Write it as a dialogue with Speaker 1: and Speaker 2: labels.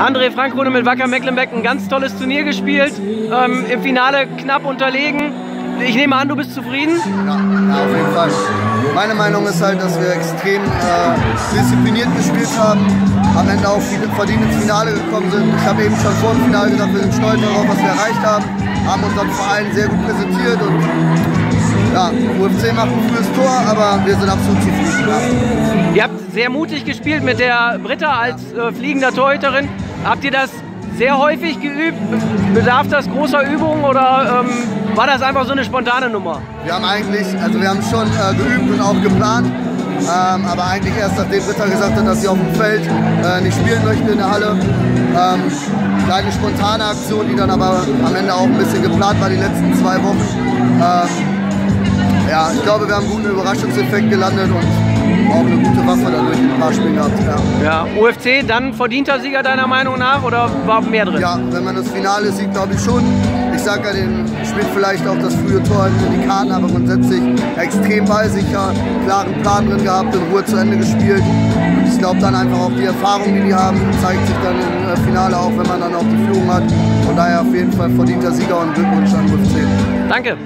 Speaker 1: André Frankrode mit Wacker Mecklenbeck ein ganz tolles Turnier gespielt, ähm, im Finale knapp unterlegen. Ich nehme an, du bist zufrieden?
Speaker 2: Ja, ja, auf jeden Fall. Meine Meinung ist halt, dass wir extrem äh, diszipliniert gespielt haben, am Ende auch verdient ins Finale gekommen sind. Ich habe eben schon vor dem Finale gesagt, wir sind stolz darauf, was wir erreicht haben, haben unseren Verein sehr gut präsentiert und ja, UFC macht ein frühes Tor, aber wir sind absolut zufrieden. Ja.
Speaker 1: Ihr habt sehr mutig gespielt mit der Britta als äh, fliegender Torhüterin. Habt ihr das sehr häufig geübt? Bedarf das großer Übungen oder ähm, war das einfach so eine spontane Nummer?
Speaker 2: Wir haben eigentlich, also wir haben schon äh, geübt und auch geplant, ähm, aber eigentlich erst nachdem Britta gesagt hat, dass sie auf dem Feld äh, nicht spielen möchte in der Halle. Ähm, kleine spontane Aktion, die dann aber am Ende auch ein bisschen geplant war die letzten zwei Wochen. Ähm, ja, ich glaube, wir haben einen guten Überraschungseffekt gelandet und auch eine gute Waffe dadurch Spielen gehabt.
Speaker 1: Ja. ja, UFC dann verdienter Sieger deiner Meinung nach oder war mehr drin?
Speaker 2: Ja, wenn man das Finale sieht, glaube ich schon. Ich sage ja, den spielt vielleicht auch das frühe Tor in die Karten, aber grundsätzlich extrem ballsicher, klaren Plan drin gehabt, in Ruhe zu Ende gespielt. Und ich glaube dann einfach auch die Erfahrung, die die haben, zeigt sich dann im äh, Finale auch, wenn man dann auch die Führung hat. Von daher auf jeden Fall verdienter Sieger und Glückwunsch an UFC.
Speaker 1: Danke.